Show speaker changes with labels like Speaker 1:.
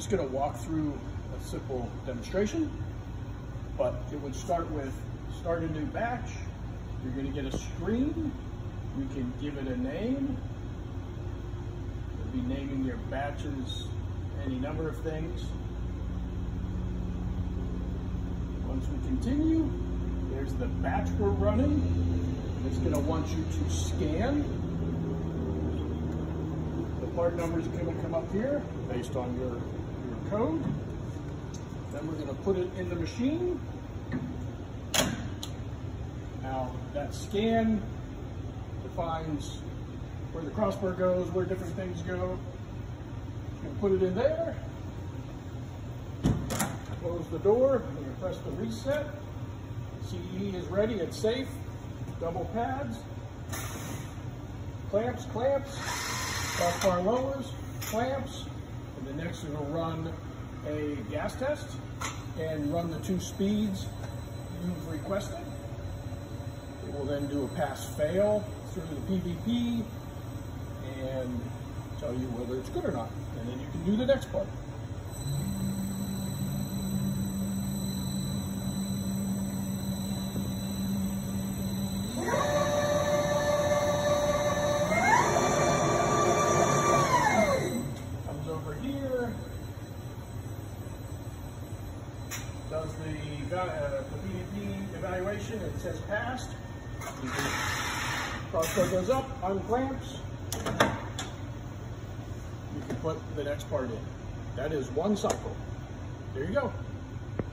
Speaker 1: Just gonna walk through a simple demonstration, but it would start with start a new batch. You're gonna get a screen. You can give it a name. You'll be naming your batches any number of things. Once we continue, there's the batch we're running. It's going to want you to scan. The part numbers are going to come up here based on your code. Then we're going to put it in the machine. Now that scan defines where the crossbar goes, where different things go. Put it in there. Close the door. Press the reset. CE is ready. It's safe. Double pads. Clamps, clamps. Crossbar lowers, clamps. And the next it'll run a gas test and run the two speeds you've requested. It will then do a pass-fail through the PVP and tell you whether it's good or not. And then you can do the next part. Does the, uh, the evaluation, it says passed. Crossbar goes up, unclamps. You can put the next part in. That is one cycle. There you go.